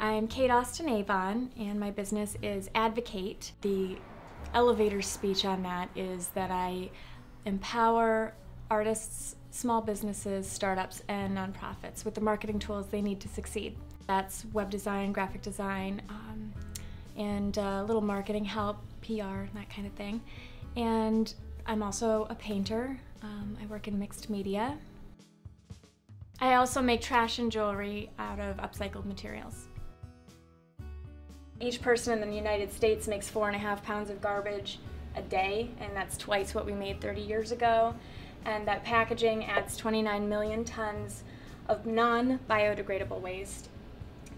I'm Kate Austin Avon, and my business is Advokate. The elevator speech on that is that I empower artists, small businesses, startups, and nonprofits with the marketing tools they need to succeed. That's web design, graphic design, um, and a little marketing help, PR, that kind of thing. And I'm also a painter. Um, I work in mixed media. I also make trash and jewelry out of upcycled materials. Each person in the United States makes four and a half pounds of garbage a day, and that's twice what we made 30 years ago. And that packaging adds 29 million tons of non biodegradable waste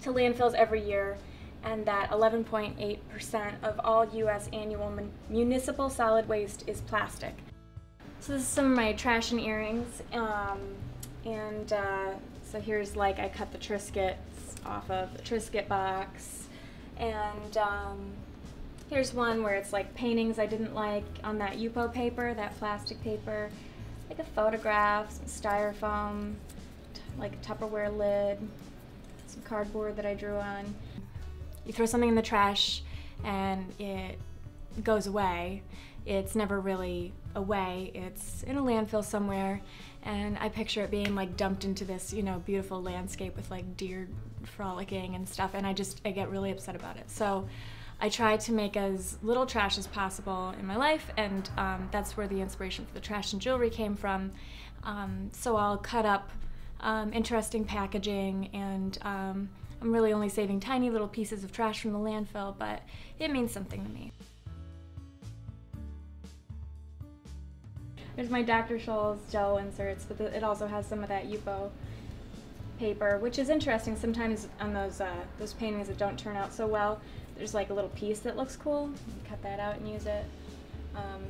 to landfills every year, and that 11.8% of all US annual municipal solid waste is plastic. So, this is some of my trash and earrings. Um, and uh, so here's like I cut the Triscuits off of the Triscuit box. And um, here's one where it's like paintings I didn't like on that Yupo paper, that plastic paper. Like a photograph, some styrofoam, like a Tupperware lid, some cardboard that I drew on. You throw something in the trash and it goes away. It's never really away, it's in a landfill somewhere. And I picture it being like dumped into this, you know, beautiful landscape with like deer frolicking and stuff. And I just, I get really upset about it. So I try to make as little trash as possible in my life. And um, that's where the inspiration for the trash and jewelry came from. Um, so I'll cut up um, interesting packaging and um, I'm really only saving tiny little pieces of trash from the landfill, but it means something to me. There's my Dr. Scholl's gel inserts, but it also has some of that Yupo paper, which is interesting. Sometimes on those uh, those paintings that don't turn out so well, there's like a little piece that looks cool. cut that out and use it. Um,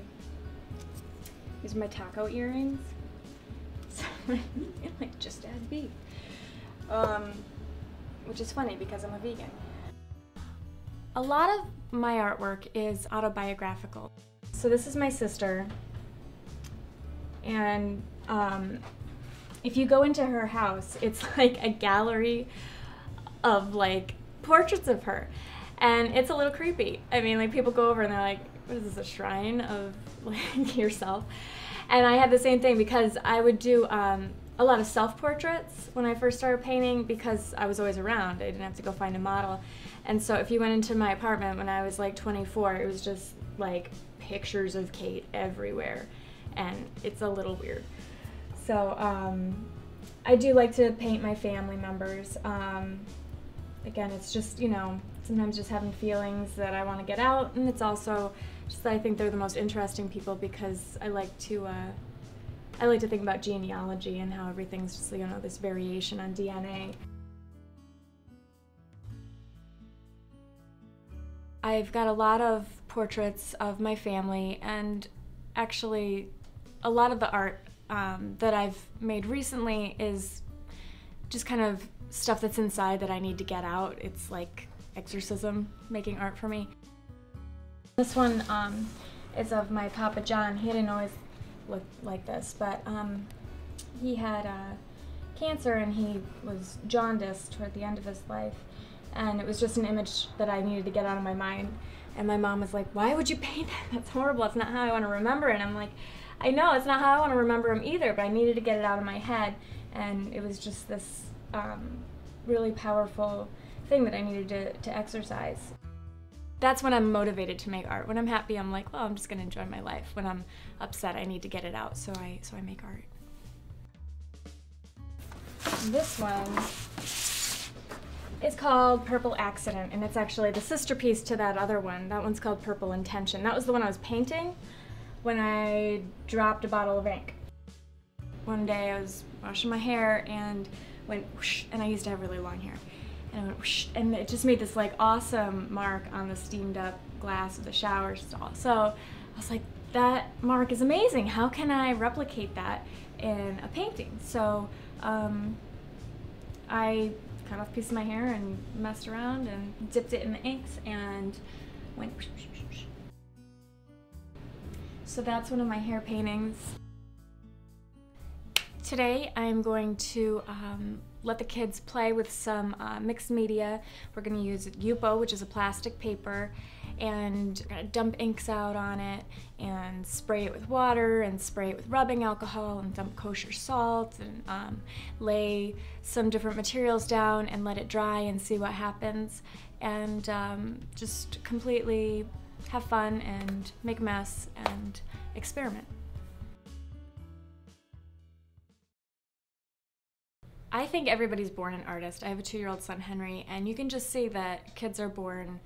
these are my taco earrings. So, like just add beef. Um, which is funny because I'm a vegan. A lot of my artwork is autobiographical. So this is my sister and um, if you go into her house, it's like a gallery of like portraits of her, and it's a little creepy. I mean, like people go over and they're like, "What is this? A shrine of like yourself?" And I had the same thing because I would do um, a lot of self portraits when I first started painting because I was always around. I didn't have to go find a model. And so if you went into my apartment when I was like 24, it was just like pictures of Kate everywhere and it's a little weird. So um, I do like to paint my family members. Um, again, it's just, you know, sometimes just having feelings that I want to get out, and it's also just I think they're the most interesting people because I like to. Uh, I like to think about genealogy and how everything's just, you know, this variation on DNA. I've got a lot of portraits of my family, and actually, a lot of the art um, that I've made recently is just kind of stuff that's inside that I need to get out. It's like exorcism making art for me. This one um, is of my Papa John. He didn't always look like this, but um, he had uh, cancer and he was jaundiced toward the end of his life. And it was just an image that I needed to get out of my mind. And my mom was like, Why would you paint that? That's horrible. That's not how I want to remember it. And I'm like, I know it's not how I want to remember him either, but I needed to get it out of my head, and it was just this um, really powerful thing that I needed to, to exercise. That's when I'm motivated to make art. When I'm happy, I'm like, well, I'm just gonna enjoy my life. When I'm upset, I need to get it out, so I so I make art. This one is called Purple Accident, and it's actually the sister piece to that other one. That one's called Purple Intention. That was the one I was painting when I dropped a bottle of ink. One day I was washing my hair and went whoosh, and I used to have really long hair. And I went whoosh, and it just made this like awesome mark on the steamed up glass of the shower stall. So I was like, that mark is amazing. How can I replicate that in a painting? So um, I cut off a piece of my hair and messed around and dipped it in the inks and went whoosh, so that's one of my hair paintings. Today I'm going to um, let the kids play with some uh, mixed media. We're going to use Yupo, which is a plastic paper, and we're going to dump inks out on it and spray it with water and spray it with rubbing alcohol and dump kosher salt and um, lay some different materials down and let it dry and see what happens and um, just completely have fun and make a mess and experiment. I think everybody's born an artist. I have a two year old son, Henry, and you can just see that kids are born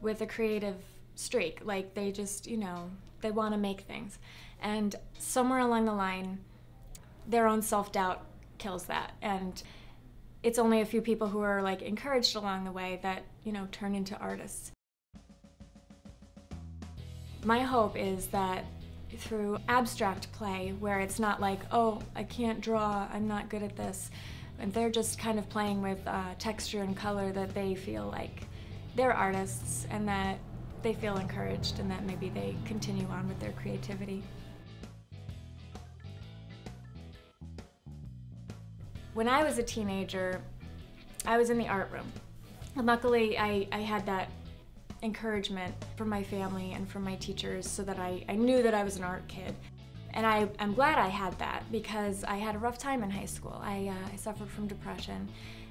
with a creative streak. Like they just, you know, they want to make things. And somewhere along the line, their own self doubt kills that. And it's only a few people who are like encouraged along the way that, you know, turn into artists. My hope is that through abstract play where it's not like, oh, I can't draw, I'm not good at this. And they're just kind of playing with uh, texture and color that they feel like they're artists and that they feel encouraged and that maybe they continue on with their creativity. When I was a teenager, I was in the art room. And luckily, I, I had that encouragement from my family and from my teachers so that I, I knew that I was an art kid. And I, I'm glad I had that because I had a rough time in high school. I, uh, I suffered from depression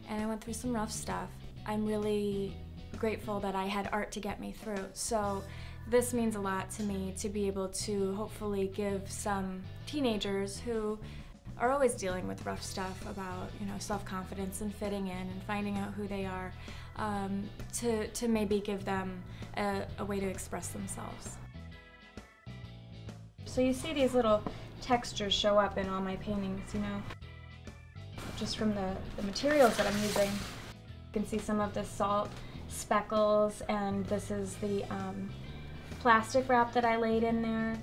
and I went through some rough stuff. I'm really grateful that I had art to get me through. So this means a lot to me to be able to hopefully give some teenagers who are always dealing with rough stuff about you know self-confidence and fitting in and finding out who they are um, to, to maybe give them a, a way to express themselves. So you see these little textures show up in all my paintings, you know, just from the, the materials that I'm using. You can see some of the salt speckles and this is the um, plastic wrap that I laid in there.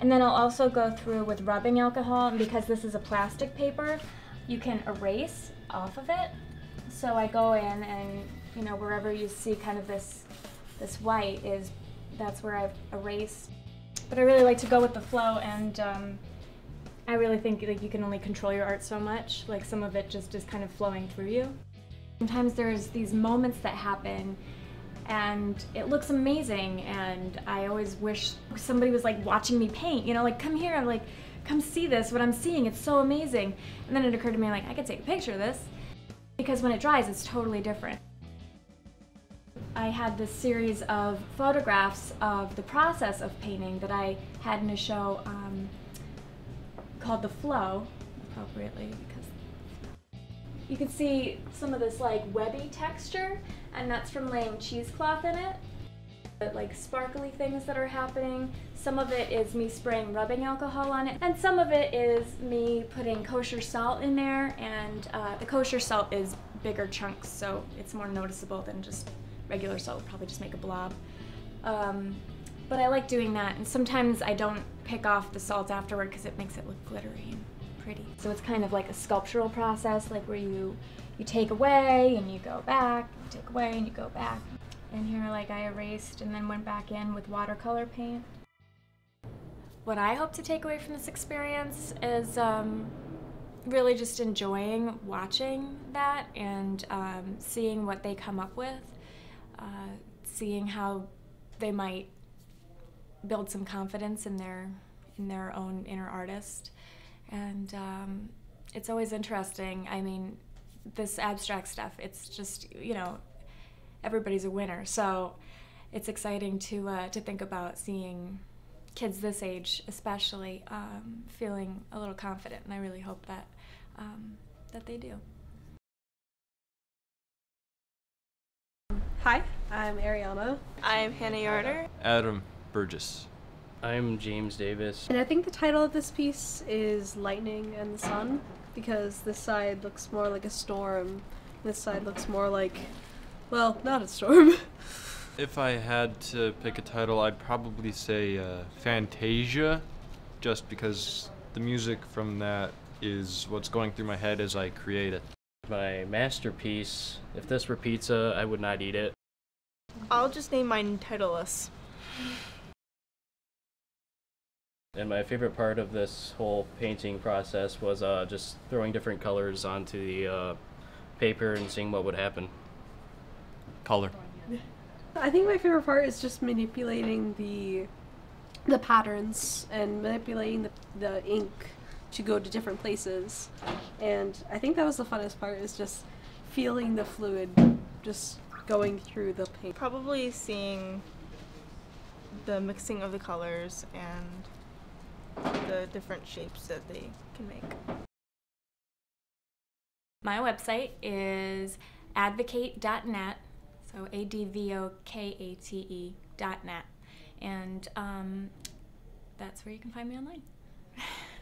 And then I'll also go through with rubbing alcohol and because this is a plastic paper, you can erase off of it. So I go in and you know, wherever you see kind of this, this white is, that's where I've erased. But I really like to go with the flow and um, I really think like you can only control your art so much. Like some of it just is kind of flowing through you. Sometimes there's these moments that happen and it looks amazing and I always wish somebody was like watching me paint, you know, like come here, I'm like come see this, what I'm seeing, it's so amazing. And then it occurred to me like I could take a picture of this because when it dries it's totally different. I had this series of photographs of the process of painting that I had in a show um, called The Flow, appropriately, because you can see some of this like webby texture, and that's from laying cheesecloth in it. But, like sparkly things that are happening. Some of it is me spraying rubbing alcohol on it, and some of it is me putting kosher salt in there, and uh, the kosher salt is bigger chunks, so it's more noticeable than just regular salt would probably just make a blob. Um, but I like doing that, and sometimes I don't pick off the salt afterward because it makes it look glittery and pretty. So it's kind of like a sculptural process, like where you you take away and you go back, you take away and you go back. And here, like I erased and then went back in with watercolor paint. What I hope to take away from this experience is um, really just enjoying watching that and um, seeing what they come up with uh, seeing how they might build some confidence in their in their own inner artist, and um, it's always interesting. I mean, this abstract stuff. It's just you know, everybody's a winner. So it's exciting to uh, to think about seeing kids this age, especially, um, feeling a little confident, and I really hope that um, that they do. Hi, I'm Ariana. I'm Hannah Yarder. Adam Burgess. I'm James Davis. And I think the title of this piece is Lightning and the Sun because this side looks more like a storm, this side looks more like, well, not a storm. if I had to pick a title, I'd probably say uh, Fantasia, just because the music from that is what's going through my head as I create it. My masterpiece, if this were pizza, I would not eat it. I'll just name mine titleless. And my favorite part of this whole painting process was uh, just throwing different colors onto the uh, paper and seeing what would happen. Color. I think my favorite part is just manipulating the the patterns and manipulating the, the ink to go to different places. And I think that was the funnest part is just feeling the fluid just going through the paint. Probably seeing the mixing of the colors and the different shapes that they can make. My website is advokate.net, so A D V O K A T E dot net. And um, that's where you can find me online.